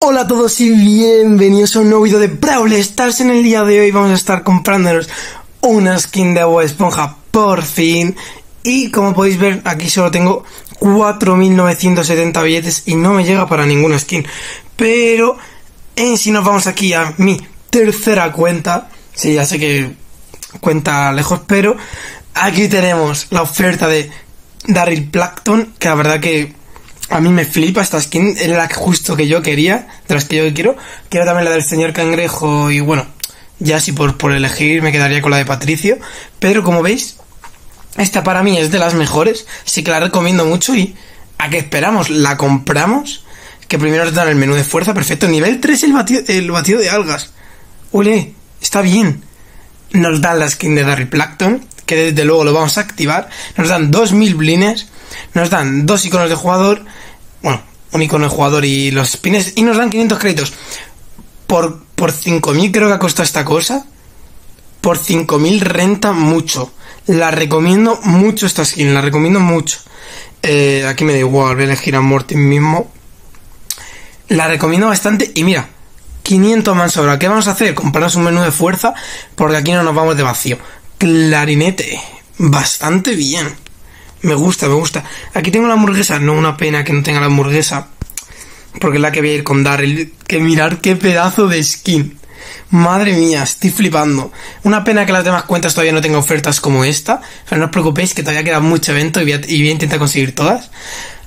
Hola a todos y bienvenidos a un nuevo vídeo de Brawl Stars. En el día de hoy vamos a estar comprándonos una skin de Bob Esponja por fin. Y como podéis ver, aquí solo tengo 4.970 billetes y no me llega para ninguna skin. Pero en si nos vamos aquí a mi tercera cuenta. Sí, ya sé que cuenta lejos, pero aquí tenemos la oferta de Daryl Plankton, que la verdad que a mí me flipa esta skin, es la justo que yo quería, de las que yo quiero. Quiero también la del señor cangrejo y bueno, ya si por, por elegir me quedaría con la de Patricio. Pero como veis, esta para mí es de las mejores, sí que la recomiendo mucho y ¿a qué esperamos? ¿La compramos? Que primero nos dan el menú de fuerza, perfecto. Nivel 3 el batido, el batido de algas. Ule, está bien. Nos dan la skin de Daryl Plankton, que desde luego lo vamos a activar. Nos dan 2000 blines nos dan dos iconos de jugador, bueno, un icono de jugador y los pines, y nos dan 500 créditos. Por, por 5.000 creo que ha costado esta cosa. Por 5.000 renta mucho. La recomiendo mucho esta skin, la recomiendo mucho. Eh, aquí me da igual, voy a elegir a Mortin mismo. La recomiendo bastante y mira, 500 más sobra. ¿Qué vamos a hacer? Comprarnos un menú de fuerza porque aquí no nos vamos de vacío. Clarinete, bastante bien. Me gusta, me gusta. Aquí tengo la hamburguesa, no una pena que no tenga la hamburguesa. Porque es la que voy a ir con Darryl. Que mirar qué pedazo de skin. Madre mía, estoy flipando. Una pena que las demás cuentas todavía no tengan ofertas como esta. Pero no os preocupéis que todavía queda mucho evento y voy, a, intentar conseguir todas.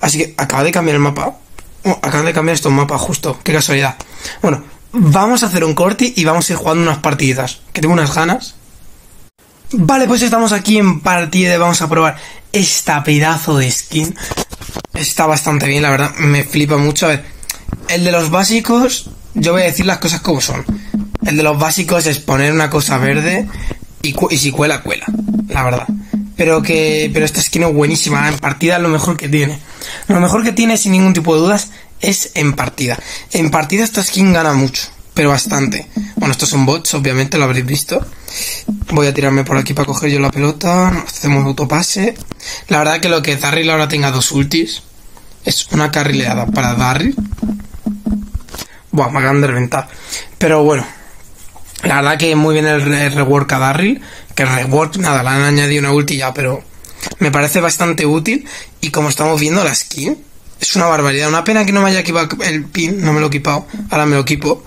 Así que acaba de cambiar el mapa. Oh, acaba de cambiar estos mapas justo. Qué casualidad. Bueno, vamos a hacer un corte y vamos a ir jugando unas partiditas. Que tengo unas ganas. Vale, pues estamos aquí en partida y vamos a probar esta pedazo de skin. Está bastante bien, la verdad, me flipa mucho. A ver, el de los básicos, yo voy a decir las cosas como son. El de los básicos es poner una cosa verde y, si cuela, cuela, la verdad. Pero que, pero esta skin es buenísima, en partida lo mejor que tiene. Lo mejor que tiene, sin ningún tipo de dudas, es en partida. En partida esta skin gana mucho pero bastante. Bueno, estos son bots, obviamente, lo habréis visto. Voy a tirarme por aquí para coger yo la pelota. Hacemos autopase. La verdad que lo que Darryl ahora tenga dos ultis es una carrileada para Darryl. Buah, me acaban de reventar. Pero bueno, la verdad que muy bien el, rework a Darryl. Que el rework, nada, le han añadido una ulti ya, pero me parece bastante útil. Y como estamos viendo la skin, es una barbaridad. Una pena que no me haya equipado el pin. No me lo he equipado. Ahora me lo equipo.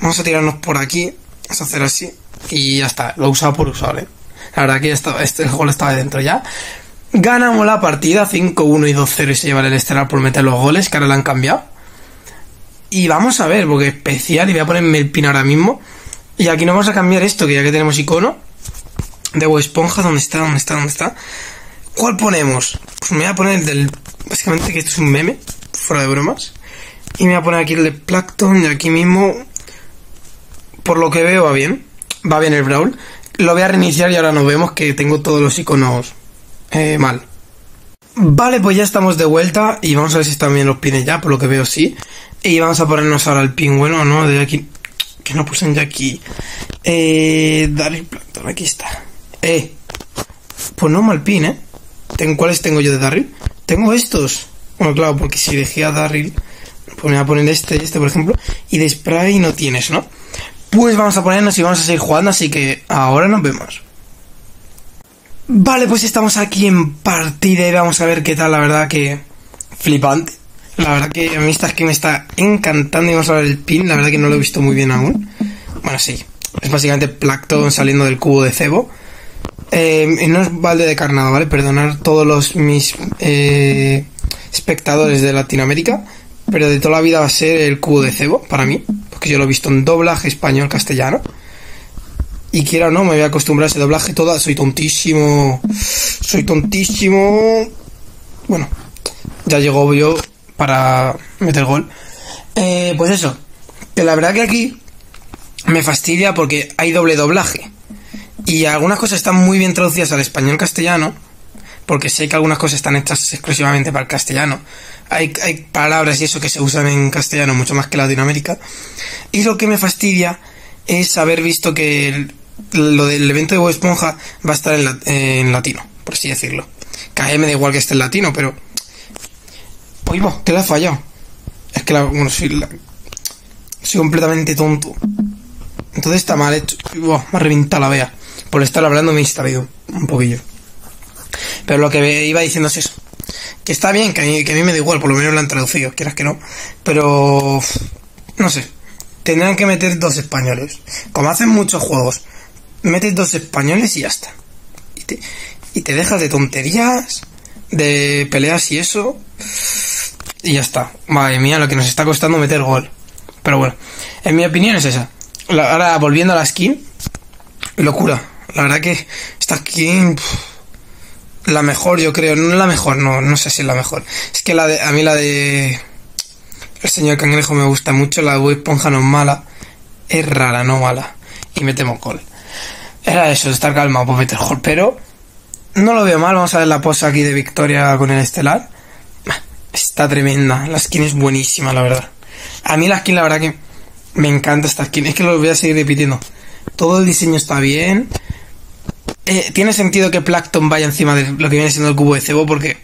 Vamos a tirarnos por aquí. Vamos a hacer así. Y ya está. Lo he usado por usar, ¿eh? La verdad que ya este, el gol estaba dentro ya. Ganamos la partida 5-1 y 2-0 y se lleva el estelar por meter los goles que ahora le han cambiado. Y vamos a ver, porque especial, y voy a ponerme el pin ahora mismo. Y aquí nos vamos a cambiar esto, que ya que tenemos icono. De Esponja, ¿dónde está? ¿Dónde está? ¿Dónde está? ¿Cuál ponemos? Pues me voy a poner el del básicamente que esto es un meme, fuera de bromas. Y me voy a poner aquí el de Plankton y aquí mismo, por lo que veo, va bien. Va bien el Brawl. Lo voy a reiniciar y ahora nos vemos que tengo todos los iconos eh, mal. Vale, pues ya estamos de vuelta y vamos a ver si están bien los pines ya, por lo que veo sí. Y vamos a ponernos ahora el pin bueno, ¿no? De aquí. Que no puse ya aquí. Eh. Plankton, aquí está. Eh. Pues no mal pin, ¿eh? ¿Cuáles tengo yo de Darryl? Tengo estos. Bueno, claro, porque si dejé a Darryl, pues me voy a poner este este, por ejemplo. Y de spray no tienes, ¿no? Pues vamos a ponernos y vamos a seguir jugando, así que ahora nos vemos. Vale, pues estamos aquí en partida y vamos a ver qué tal, la verdad que flipante. La verdad que a mí esta que me está encantando y vamos a ver el pin, la verdad que no lo he visto muy bien aún. Bueno, sí, es básicamente Placton saliendo del cubo de cebo. Eh, no es balde de carnada, ¿vale? Perdonar todos los mis eh, espectadores de Latinoamérica, pero de toda la vida va a ser el cubo de cebo para mí, porque yo lo he visto en doblaje español-castellano. Y quiera o no, me voy a acostumbrar a ese doblaje toda. Soy tontísimo. Soy tontísimo. Bueno, ya llegó yo para meter gol. Eh, pues eso. Que la verdad que aquí me fastidia porque hay doble doblaje. Y algunas cosas están muy bien traducidas al español castellano, porque sé que algunas cosas están hechas exclusivamente para el castellano. Hay, palabras y eso que se usan en castellano mucho más que en Latinoamérica. Y lo que me fastidia es haber visto que lo del evento de Bob Esponja va a estar en, latino, por así decirlo. Que me da igual que esté en latino, pero... Oye, ¿qué le ha fallado? Es que la, bueno, sí, Soy completamente tonto. Entonces está mal hecho. Buah, me ha reventado la vea. Por estar hablando me he distraído un poquillo. Pero lo que iba diciendo es eso. Que está bien, que a mí, que a mí me da igual, por lo menos lo han traducido, quieras que no. Pero... No sé. Tendrán que meter dos españoles. Como hacen muchos juegos. Metes dos españoles y ya está. Y te, y te dejas de tonterías, de peleas y eso. Y ya está. Madre mía, lo que nos está costando meter gol. Pero bueno, en mi opinión es esa. ahora volviendo a la skin, locura. La verdad que esta skin, la mejor yo creo, no la mejor, no, no sé si es la mejor. Es que la de, a mí la de el señor cangrejo me gusta mucho, la de Esponja no es mala, es rara, no mala. Y metemos gol. Era eso, estar calmado por meter gol, pero no lo veo mal, vamos a ver la posa aquí de victoria con el estelar. Está tremenda, la skin es buenísima, la verdad. A mí la skin, la verdad que me encanta esta skin, es que lo voy a seguir repitiendo. Todo el diseño está bien. Eh, tiene sentido que Plankton vaya encima de lo que viene siendo el cubo de cebo porque...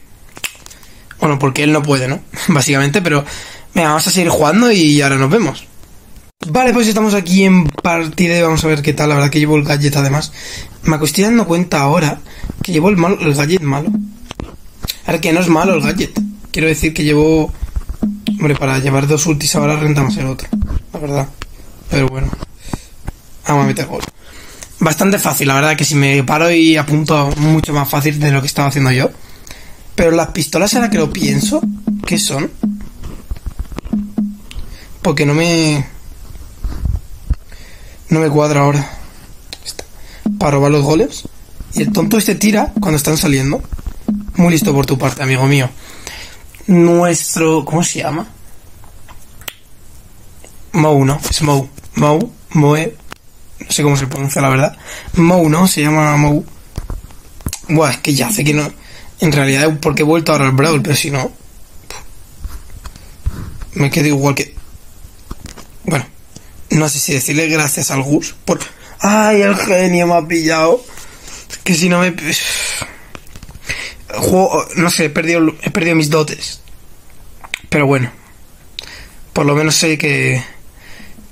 Bueno, porque él no puede, ¿no? Básicamente, pero... Venga, vamos a seguir jugando y ahora nos vemos. Vale, pues estamos aquí en partida y vamos a ver qué tal. La verdad que llevo el gadget además. Me estoy dando cuenta ahora que llevo el, el gadget malo. Ahora que no es malo el gadget. Quiero decir que llevo... Hombre, para llevar dos ultis ahora rentamos el otro. La verdad. Pero bueno. Vamos a meter gol. Bastante fácil, la verdad que si me paro y apunto mucho más fácil de lo que estaba haciendo yo. Pero las pistolas ahora que lo pienso, ¿qué son? Porque no me... No me cuadra ahora. Para robar los goles. Y el tonto este tira cuando están saliendo. Muy listo por tu parte, amigo mío. Nuestro... ¿Cómo se llama? Mou, ¿no? Es Mou. Mou. Moe. No sé cómo se pronuncia la verdad. Mou, ¿no? Se llama Mou. Buah, es que ya sé que no... En realidad es porque he vuelto ahora al Brawl, pero si no... Me quedo igual que... Bueno, no sé si decirle gracias al Gus por... ¡Ay, el genio me ha pillado! Que si no me... Juego... No sé, he perdido, he perdido mis dotes. Pero bueno. Por lo menos sé que...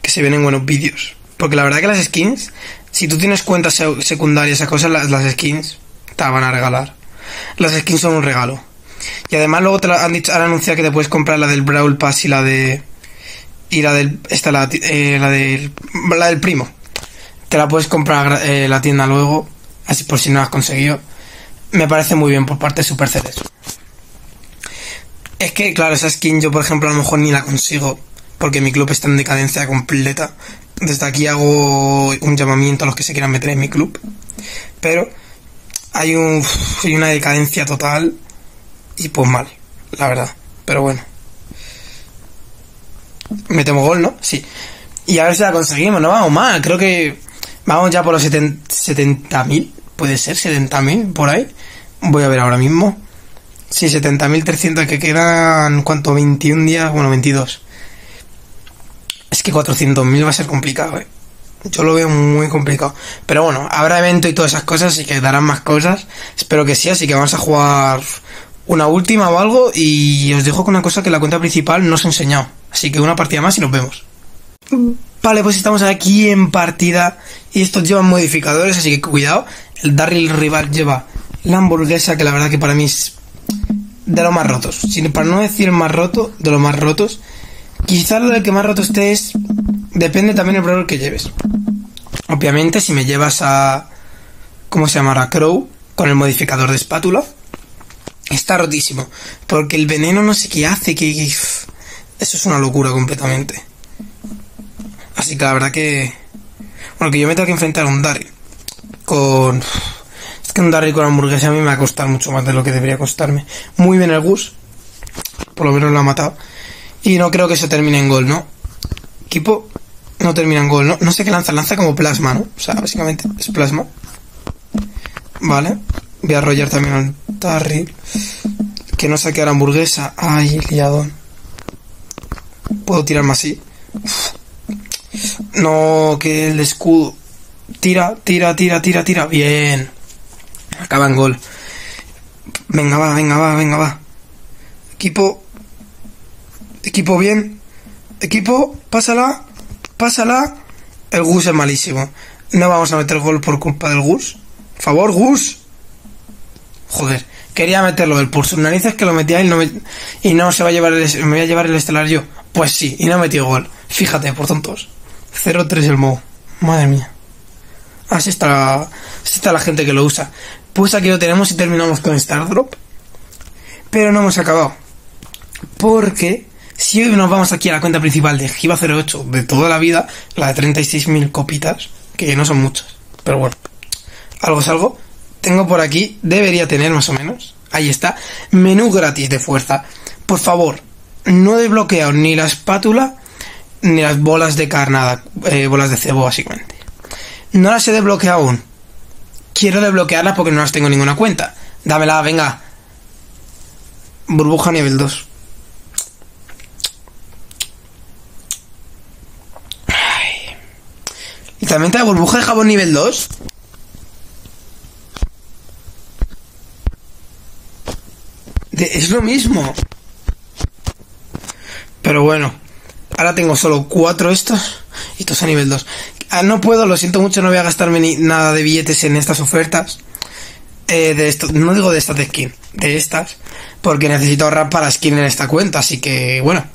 Que se vienen buenos vídeos. Porque la verdad que las skins... Si tú tienes cuentas secundarias, esas cosas, las, skins te van a regalar. Las skins son un regalo. Y además luego te han, dicho, han anunciado que te puedes comprar la del Brawl Pass y la de y la del esta la, eh, la del la del primo te la puedes comprar eh, la tienda luego así por si no la has conseguido me parece muy bien por parte de Super CDs es que claro esa skin yo por ejemplo a lo mejor ni la consigo porque mi club está en decadencia completa desde aquí hago un llamamiento a los que se quieran meter en mi club pero hay un hay una decadencia total y pues mal la verdad pero bueno metemos gol, ¿no? Sí. Y a ver si la conseguimos, no vamos mal, creo que vamos ya por los 70.000, puede ser 70.000 por ahí. Voy a ver ahora mismo. Sí, 70.300 que quedan, ¿cuánto? 21 días, bueno, 22. Es que 400.000 va a ser complicado, ¿eh? Yo lo veo muy complicado. Pero bueno, habrá evento y todas esas cosas y que darán más cosas. Espero que sí, así que vamos a jugar una última o algo y os dejo con una cosa que la cuenta principal no os he enseñado. Así que una partida más y nos vemos. Vale, pues estamos aquí en partida y estos llevan modificadores, así que cuidado. El Darryl rival lleva la hamburguesa, que la verdad que para mí es de los más rotos. para no decir más roto, de los más rotos. Quizás lo del que más roto esté es... Depende también el valor que lleves. Obviamente, si me llevas a... ¿Cómo se llamará? Crow, con el modificador de espátula. Está rotísimo. Porque el veneno no sé qué hace, que... Eso es una locura completamente. Así que la verdad que... Bueno, que yo me tengo que enfrentar a un Darry. Con... Es que un Darry con hamburguesa a mí me va a costar mucho más de lo que debería costarme. Muy bien el Gus. Por lo menos lo ha matado. Y no creo que se termine en gol, ¿no? Equipo no termina en gol, ¿no? No sé qué lanza, lanza como plasma, ¿no? O sea, básicamente es plasma. Vale. Voy a arrollar también al Darry. Que no saque a la hamburguesa. Ay, liadón. Puedo tirar más así. No, que el escudo. Tira, tira, tira, tira, tira. Bien. Acaba en gol. Venga, va, venga, va, venga, va. Equipo. Equipo bien. Equipo, pásala. pásala. El Gus es malísimo. No vamos a meter gol por culpa del Gus. Favor, Gus. Joder, quería meterlo del por sus narices que lo metía y no, me, y no se va a llevar el, me voy a llevar el estelar yo. Pues sí, y no metió gol. Fíjate, por tontos. 0-3 el Mo. Madre mía. Así está, así está la gente que lo usa. Pues aquí lo tenemos y terminamos con Stardrop. Pero no hemos acabado. Porque si nos vamos aquí a la cuenta principal de Giva 08 de toda la vida, la de 36.000 copitas, que no son muchas, pero bueno, algo es algo. Tengo por aquí, debería tener más o menos. Ahí está. Menú gratis de fuerza. Por favor, no he desbloqueado ni la espátula ni las bolas de carnada, eh, bolas de cebo básicamente. No las he desbloqueado aún. Quiero desbloquearlas porque no las tengo en ninguna cuenta. Dámela, venga. Burbuja nivel 2. Ay. ¿Y también da burbuja de jabón nivel 2? De- es lo mismo. Pero bueno. Ahora tengo solo cuatro estos y estos a nivel 2. Ah, no puedo, lo siento mucho, no voy a gastarme nada de billetes en estas ofertas. Eh, de esto, no digo de estas de skin, de estas, porque necesito ahorrar para skin en esta cuenta, así que bueno,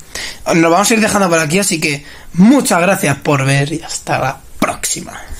nos vamos a ir dejando por aquí, así que muchas gracias por ver y hasta la próxima.